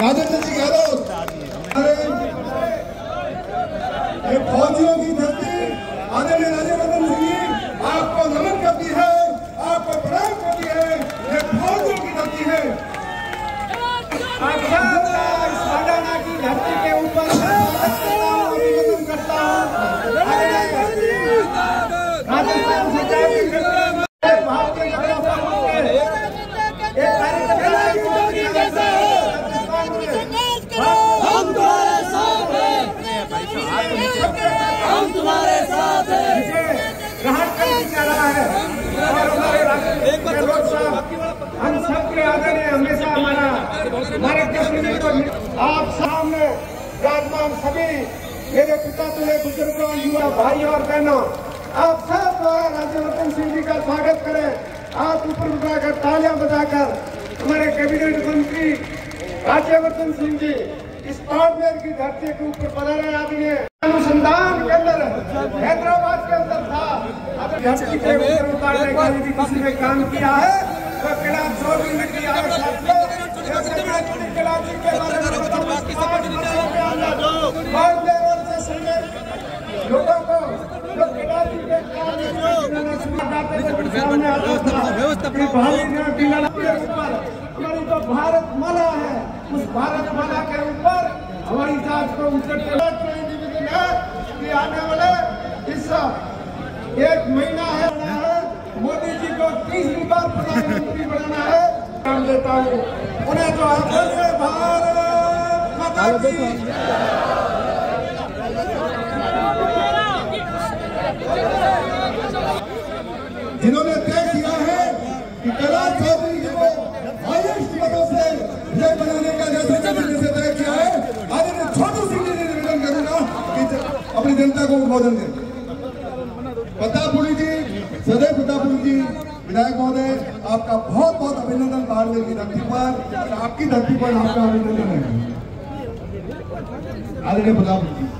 राजेंद्र जी गहलोत। ये फौजियों की धरती आदरणीय राजेंद्र रतन सिंह जी आपको नमन करती है, आपको प्रणाम करती है, ये फौजियों की धरती है। की धरती हम सबके आदरणीय हमेशा हमारा। हमारे प्रतिनिधि को आप सामने विराजमान सभी मेरे पिता तुले बुज़ुर्गों, युवा भाई और बहनों, आप सब राज्यवर्धन सिंह जी का स्वागत करें। आप ऊपर उठाकर तालियाँ बजाकर हमारे कैबिनेट मंत्री राज्यवर्धन सिंह जी इस बाड़मेर की धरती के ऊपर पधारे आदमी अनुसंधान केंद्र हैदराबाद के अंदर था अगर धरती के ऊपर उतारने का यदि किसी ने काम किया है तो किया है जी लोगों को हमारी भारत माला है उस भारत माला के ऊपर हमारी जाँच को कि आने वाले एक महीना है मोदी जी को तीसरी बार प्रधानमंत्री बनाना है। काम देता हूँ। उन्हें जो है बोलिए भारत जिन्होंने तय किया है कि कैलाश चौधरी जी को हाईएस्ट पदों से ये बनाने का नेतृत्व से तय किया है। आज मैं छोटू सिंह जी निवेदन करूँगा कि अपनी जनता को उद्बोधन दें। प्रतापुरी जी, सदैव प्रतापुरी जी, विधायक महोदय, आपका बहुत बहुत अभिनंदन बाड़मेर की धरती पर आपकी धरती पर आपका अभिनंदन है। आदरणीय प्रतापुरी जी।